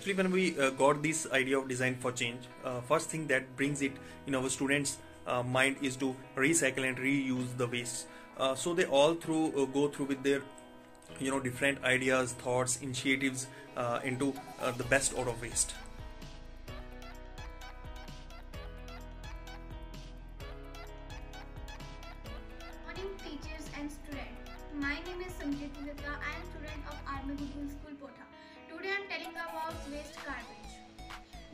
actually when we uh, got this idea of design for change uh, first thing that brings it in our students uh, mind is to recycle and reuse the waste uh, so they all through uh, go through with their you know different ideas thoughts initiatives uh, into the best out of waste morning teachers and students. My name is Sanjit Lata. I am student of Army School waste garbage.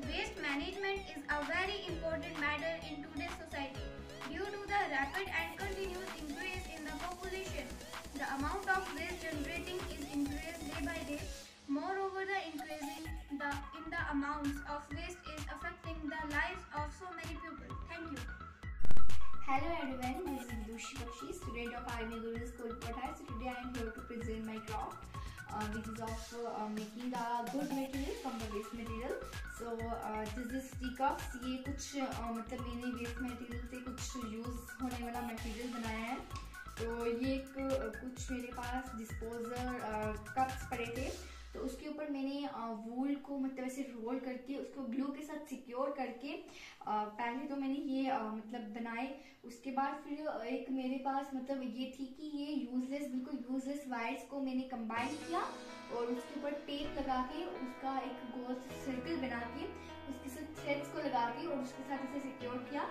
Waste management is a very important matter in today's society. Due to the rapid and continuous increase in the population, the amount of waste generating is increased day by day. Moreover, the increasing the in the amounts of waste is affecting the lives of so many people. Thank you. Hello everyone, this is Dushi Bakshi, student of Army Goodwill School Potha. So today I am here to present my craft, uh, which is of uh, making a good material Uh, this is teacups. ये कुछ uh, मतलब मैंने waste material से कुछ use होने वाला material बनाया है तो ये एक कुछ मेरे पास डिस्पोजर कप्स पड़े थे तो उसके ऊपर मैंने वूल को मतलब ऐसे रोल करके उसको ग्लू के साथ सिक्योर करके पहले तो मैंने ये मतलब बनाए उसके बाद फिर एक मेरे पास मतलब ये थी कि ये यूजलेस बिल्कुल यूजलेस वायर्स को मैंने कंबाइन किया और उसके ऊपर टेप लगा के उसका एक गोल के उसके साथ थ्रेड्स को लगा के और उसके साथ इसे सिक्योर किया।